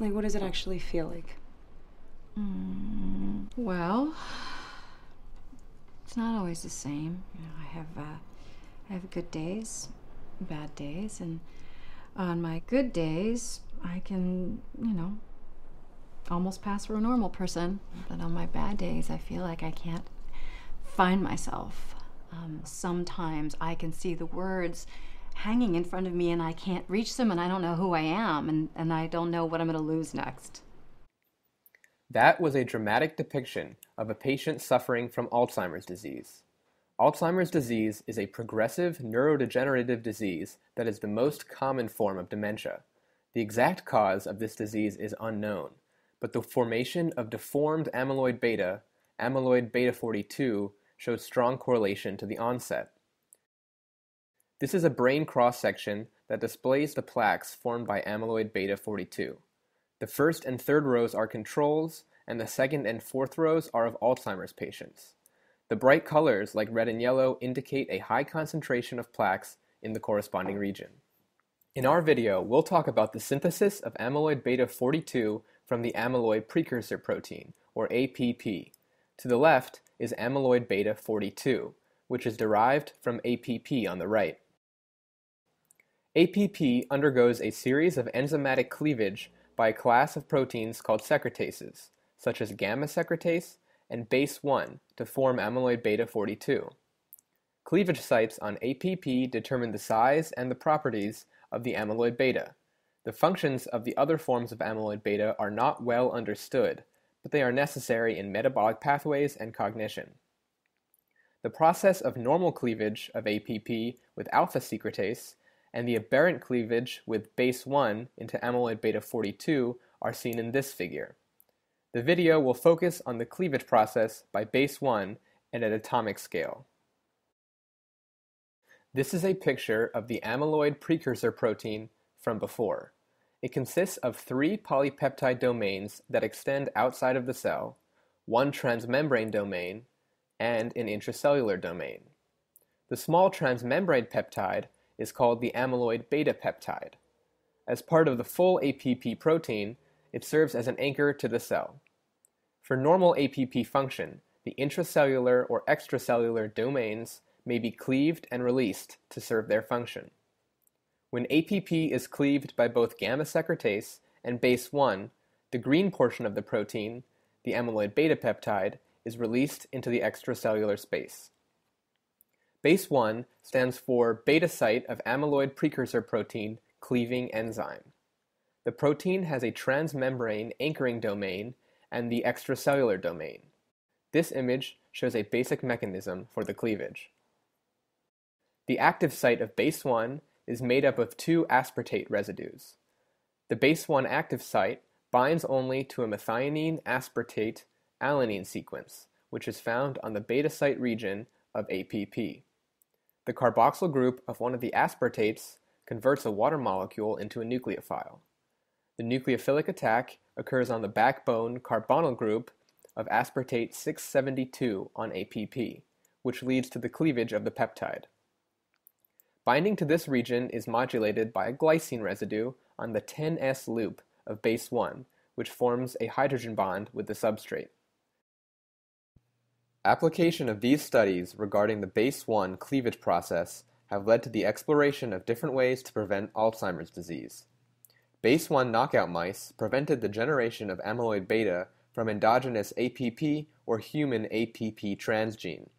Like, what does it actually feel like? Mm, well, it's not always the same. You know, I have uh, I have good days, bad days, and on my good days, I can, you know, almost pass for a normal person. But on my bad days, I feel like I can't find myself. Um, sometimes I can see the words hanging in front of me and I can't reach them and I don't know who I am and, and I don't know what I'm going to lose next. That was a dramatic depiction of a patient suffering from Alzheimer's disease. Alzheimer's disease is a progressive neurodegenerative disease that is the most common form of dementia. The exact cause of this disease is unknown, but the formation of deformed amyloid beta, amyloid beta 42, shows strong correlation to the onset. This is a brain cross-section that displays the plaques formed by amyloid beta 42. The first and third rows are controls, and the second and fourth rows are of Alzheimer's patients. The bright colors, like red and yellow, indicate a high concentration of plaques in the corresponding region. In our video, we'll talk about the synthesis of amyloid beta 42 from the amyloid precursor protein, or APP. To the left is amyloid beta 42, which is derived from APP on the right. APP undergoes a series of enzymatic cleavage by a class of proteins called secretases, such as gamma secretase and BACE-1 to form amyloid beta 42. Cleavage sites on APP determine the size and the properties of the amyloid beta. The functions of the other forms of amyloid beta are not well understood, but they are necessary in metabolic pathways and cognition. The process of normal cleavage of APP with alpha secretase and the aberrant cleavage with BACE-1 into amyloid beta 42 are seen in this figure. The video will focus on the cleavage process by BACE-1 and at atomic scale. This is a picture of the amyloid precursor protein from before. It consists of three polypeptide domains that extend outside of the cell, one transmembrane domain, and an intracellular domain. The small transmembrane peptide is called the amyloid beta peptide. As part of the full APP protein, it serves as an anchor to the cell. For normal APP function, the intracellular or extracellular domains may be cleaved and released to serve their function. When APP is cleaved by both gamma secretase and BACE-1, the green portion of the protein, the amyloid beta peptide, is released into the extracellular space. BACE-1 stands for beta site of amyloid precursor protein cleaving enzyme. The protein has a transmembrane anchoring domain and the extracellular domain. This image shows a basic mechanism for the cleavage. The active site of BACE-1 is made up of two aspartate residues. The BACE-1 active site binds only to a methionine aspartate alanine sequence, which is found on the beta site region of APP. The carboxyl group of one of the aspartates converts a water molecule into a nucleophile. The nucleophilic attack occurs on the backbone carbonyl group of aspartate 672 on APP, which leads to the cleavage of the peptide. Binding to this region is modulated by a glycine residue on the 10S loop of BACE-1, which forms a hydrogen bond with the substrate. Application of these studies regarding the BACE-1 cleavage process have led to the exploration of different ways to prevent Alzheimer's disease. BACE-1 knockout mice prevented the generation of amyloid beta from endogenous APP or human APP transgene.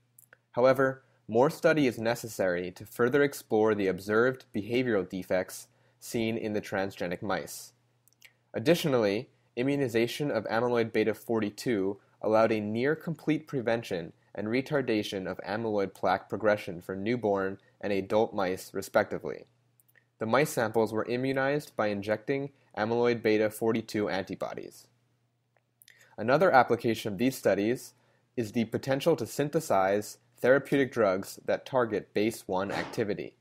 However, more study is necessary to further explore the observed behavioral defects seen in the transgenic mice. Additionally, immunization of amyloid beta 42 allowed a near complete prevention and retardation of amyloid plaque progression for newborn and adult mice, respectively. The mice samples were immunized by injecting amyloid beta 42 antibodies. Another application of these studies is the potential to synthesize therapeutic drugs that target BACE-1 activity.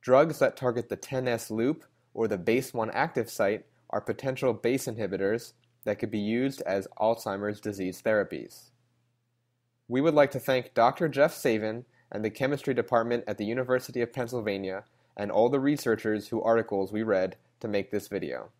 Drugs that target the 10S loop or the BACE-1 active site are potential BACE inhibitors that could be used as Alzheimer's disease therapies. We would like to thank Dr. Jeff Saven and the chemistry department at the University of Pennsylvania and all the researchers whose articles we read to make this video.